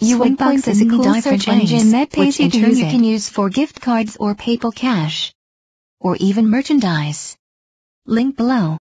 Swagbucks is a cool search engine that pays you to you can use for gift cards or PayPal cash. Or even merchandise. Link below.